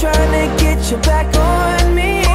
trying to get you back on me.